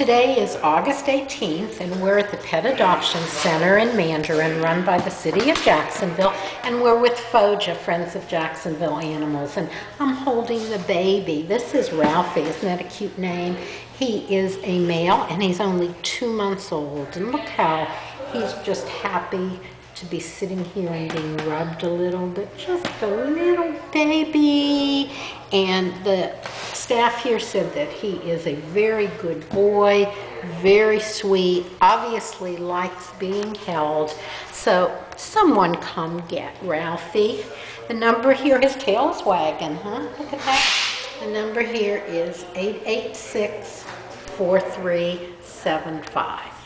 Today is August 18th, and we're at the Pet Adoption Center in Mandarin, run by the City of Jacksonville, and we're with FOJA, Friends of Jacksonville Animals, and I'm holding the baby. This is Ralphie, isn't that a cute name? He is a male, and he's only two months old, and look how he's just happy to be sitting here and being rubbed a little bit, just a little baby. And the staff here said that he is a very good boy, very sweet, obviously likes being held. So someone come get Ralphie. The number here, his tail's wagging, huh? Look at that. The number here is 886 4375.